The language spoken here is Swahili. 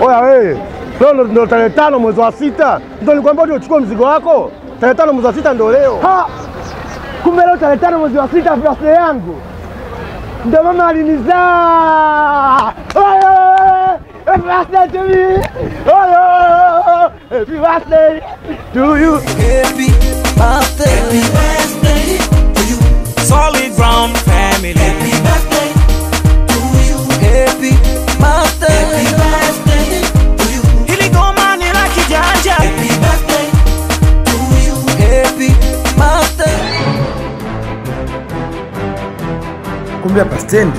Oya wewe, leo ndo- tarehe tano mwezi wa sita, ndo nilikwambia uje uchukue mzigo wako. Tarehe tano mwezi wa sita ndo leo. Ha! Kumbe leo tarehe tano mwezi wa sita birthday yangu, ndo mama alinizaa. Birthday to me! Oyo! Happy birthday to you! Happy birthday. Happy birthday to you. Solid ground family. Happy birthday to you. Happy birthday. Happy birthday to you. Hili goma ni la kijanja. Happy birthday to you. Happy birthday. Kumbe hapa stendi